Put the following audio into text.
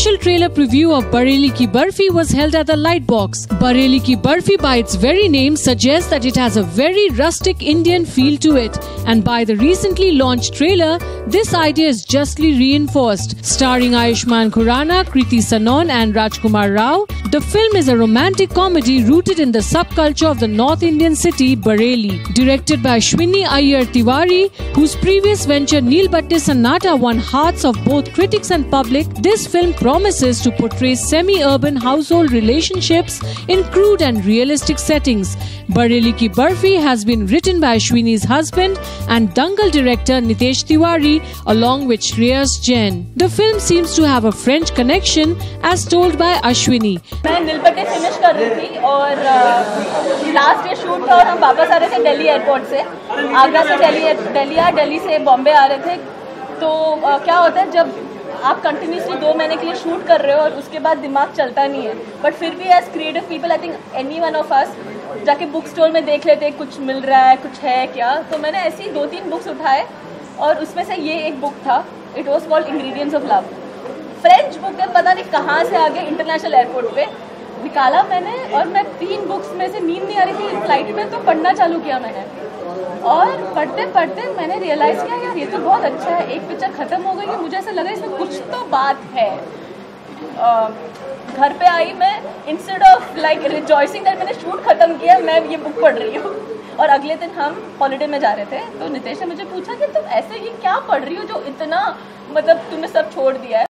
special trailer preview of Bareli Ki Barfi was held at the Lightbox. Bareli Ki Barfi by its very name suggests that it has a very rustic Indian feel to it. And by the recently launched trailer, this idea is justly reinforced. Starring Ayushman Khurrana, Kriti Sanon and Rajkumar Rao, the film is a romantic comedy rooted in the subculture of the North Indian city Bareilly. Directed by Ashwini Iyer Tiwari, whose previous venture Neil Batte Sannata won hearts of both critics and public, this film promises to portray semi-urban household relationships in crude and realistic settings. Bareilly Ki Barfi has been written by Ashwini's husband and Dangal director Nitesh Tiwari along with Shreyas Jain. The film seems to have a French connection as told by Ashwini. मैं नीलपट्टी finish कर रही थी और last day shoot था और हम वापस आ रहे थे दिल्ली एयरपोर्ट से। आगरा से दिल्ली दिल्ली आ दिल्ली से बॉम्बे आ रहे थे। तो आ, क्या होता है जब आप कंटिन्यूसली दो महीने के लिए शूट कर रहे हो और उसके बाद दिमाग चलता नहीं है बट फिर भी as creative people I think any one of us जाके बुक स्टोर में देख लेते कुछ मिल रहा है कुछ है क्या? तो मैंने ऐसी दो तीन बुक्स उठाए और उसमें से ये एक बुक था। It was called ingredients of love French book है, पता नहीं कहाँ से आ गया इंटरनेशनल एयरपोर्ट पे। निकाला मैंने और मैं तीन बुक्स में से नींद नहीं आ रही थी। फ़्लाइट में तो पढ़ना चालू किया मैंने। और पढ़ते पढ़ते मैंने रियलाइज़ किया, यार, ये तो बहुत अच्छा है, एक पिक्चर ख़त्म हो गई मुझे ऐसा लगा इसमें कुछ तो बात है। घर पे आई मैं instead of like rejoicing that मैंने शूट खत्म किया, मैं ये बुक पढ़ रही हूँ। और अगले दिन हम हॉलीडे में जा रहे थे तो नितेश ने मुझे पूछा कि तुम ऐसे ही क्या पढ़ रही हो जो इतना मतलब तुमने सब छोड़ दिया है?